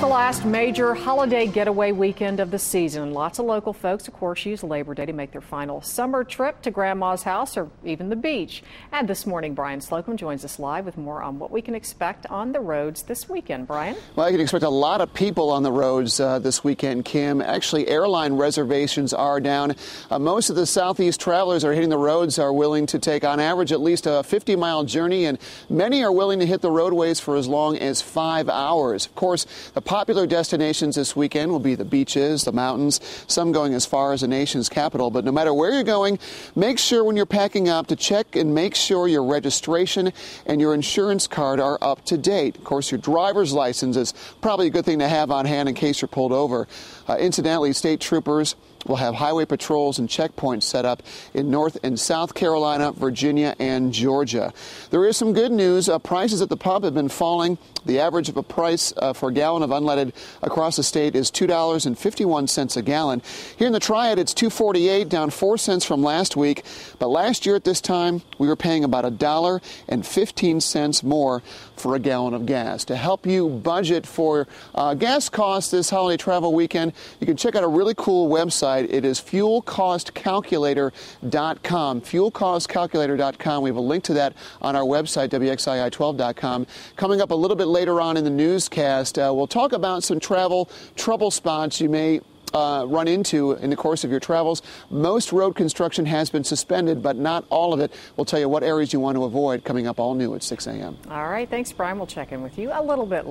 the last major holiday getaway weekend of the season. Lots of local folks, of course, use Labor Day to make their final summer trip to Grandma's house or even the beach. And this morning, Brian Slocum joins us live with more on what we can expect on the roads this weekend. Brian? Well, I can expect a lot of people on the roads uh, this weekend, Kim. Actually, airline reservations are down. Uh, most of the southeast travelers are hitting the roads are willing to take, on average, at least a 50 mile journey, and many are willing to hit the roadways for as long as five hours. Of course, the popular destinations this weekend will be the beaches, the mountains, some going as far as the nation's capital. But no matter where you're going, make sure when you're packing up to check and make sure your registration and your insurance card are up to date. Of course, your driver's license is probably a good thing to have on hand in case you're pulled over. Uh, incidentally, state troopers will have highway patrols and checkpoints set up in North and South Carolina, Virginia, and Georgia. There is some good news. Uh, prices at the pump have been falling. The average of a price uh, for a gallon of unleaded across the state is $2.51 a gallon. Here in the Triad, it's 2.48, down 4 cents from last week. But last year at this time, we were paying about a dollar and 15 cents more for a gallon of gas. To help you budget for uh, gas costs this holiday travel weekend, you can check out a really cool website. It is fuelcostcalculator.com. Fuelcostcalculator.com. We have a link to that on our website, WXII12.com. Coming up a little bit later on in the newscast, uh, we'll talk about some travel trouble spots you may uh, run into in the course of your travels. Most road construction has been suspended, but not all of it. We'll tell you what areas you want to avoid coming up all new at 6 a.m. All right. Thanks, Brian. We'll check in with you a little bit later.